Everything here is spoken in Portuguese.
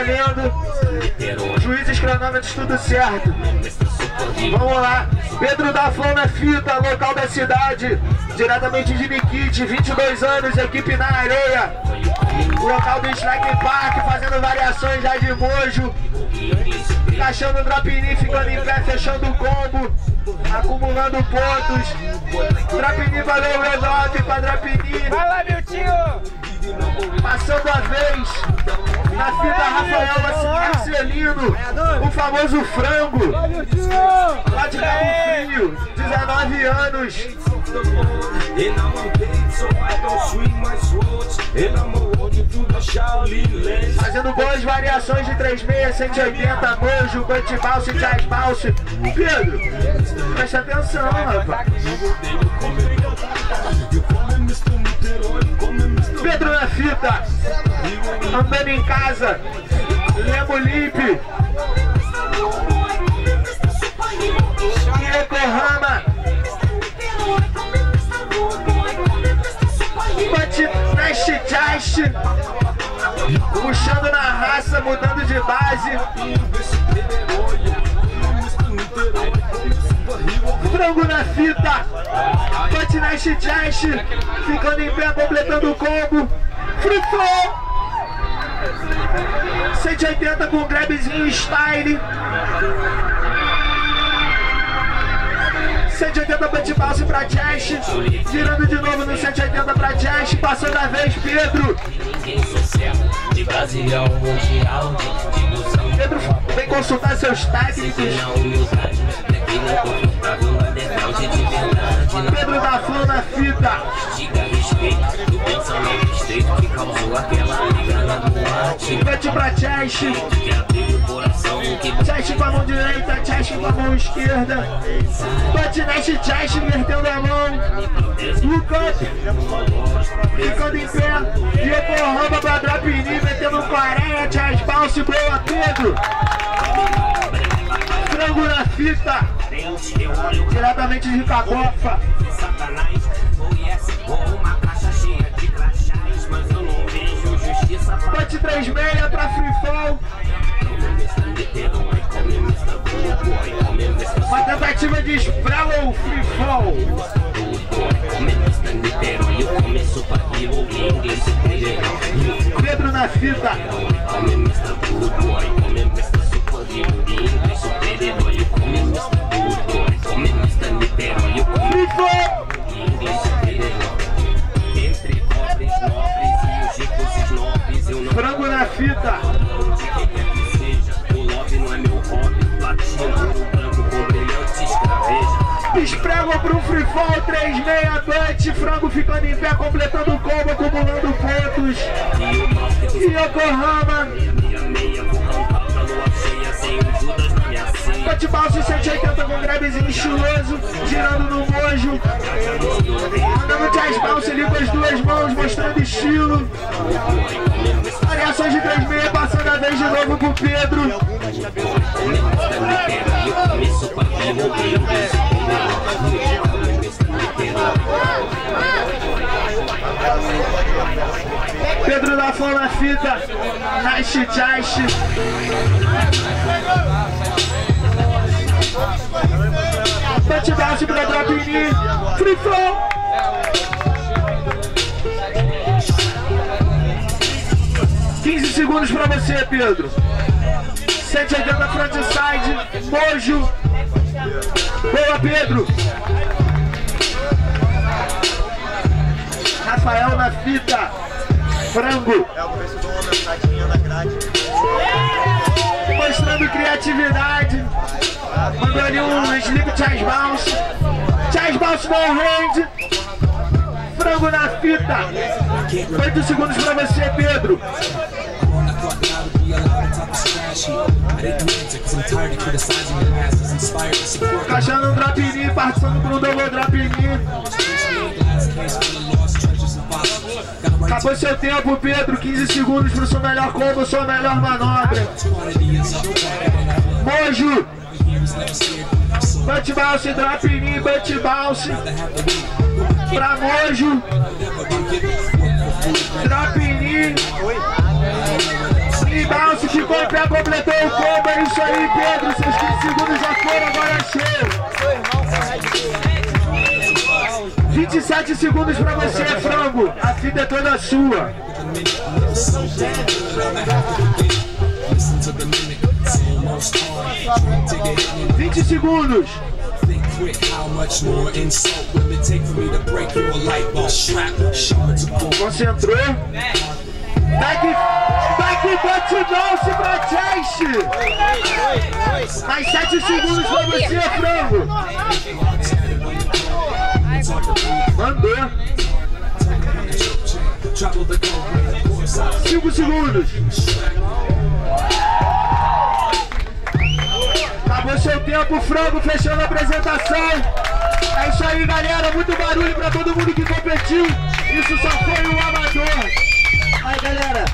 valendo. Juízes, cronômetros, tudo certo. Vamos lá. Pedro da Flor na fita, local da cidade. Diretamente de Nikit, 22 anos, equipe na areia. Local do Strike Park, fazendo variações já de mojo. Encaixando o Drapini, ficando em pé, fechando o combo. Acumulando pontos. Drapini valeu redote pra Drapini. Vai lá, meu tio! Passando a vez na fita Rafael Marcelino, o famoso frango, lá de Cabo Frio, 19 anos. Fazendo boas variações de 36, 180, mojo, punch mouse, jazz mouse. Pedro, presta atenção, rapaz. Fita, andando em casa, Lemo Limpe, Yokohama, Bate Just, puxando na raça, mudando de base. Frango na fita, Bate Just, ficando em pé, completando o combo. Free Flow. 180 com grabzinho style. 180 punch bounce pra Jazz. Virando de novo no 180 pra Jazz. Passando a vez, Pedro. Pedro, vem consultar seus técnicos. Pedro da Flor na fita. Pra Chest. Chest com a mão direita, Chest com a mão esquerda. Patinete Chest invertendo a mão. Look up. Ficando em pé. Yokohama pra Drapini, metendo 40. Chest bounce, boa Pedro. Frango na fita. Diretamente de Cagofa. Bote 36 pra Free Fall. Uma tentativa de Sproul Free Fall. Esprego pro Free Fall 36 Dante, frango ficando em pé, completando o combo, acumulando pontos. E Yokohama. Bote balso 180 com grabzinho estiloso, girando no mojo. Mandando jazz bounce ali com as duas mãos, mostrando estilo. Variações de 36, passando a vez de novo pro Pedro. Pedro da Flor na fita, Nice Jazz. Bate pra Drapini, Free Flow. Segundos pra você, Pedro. 180 frontside, Mojo. Boa, Pedro. Rafael na fita. Frango. É grade. Mostrando criatividade. Mandou ali um slip Chaz Bounce. Chaz Bounce no hand. Frango na fita. 8 segundos pra você, Pedro. Encaixando um drapini, passando pro double drapini. Acabou seu tempo, Pedro. 15 segundos pro seu melhor combo, sua melhor manobra. Mojo. Butt bounce, drapini, butt bounce. Pra Mojo. Drapini. Bounce ficou em pé, completou o combo. É isso aí, Pedro. Seus 15 segundos já foram, agora é cheio. 27 segundos pra você, frango. A fita é toda sua. 20 segundos. Concentrou. Back, back bate bounce pra Chase. Mais 7 segundos pra você, frango. Mandou. 5 segundos. Acabou seu tempo, frango, fechando a apresentação. É isso aí, galera. Muito barulho pra todo mundo que competiu. Isso só foi um amador. Aí, galera.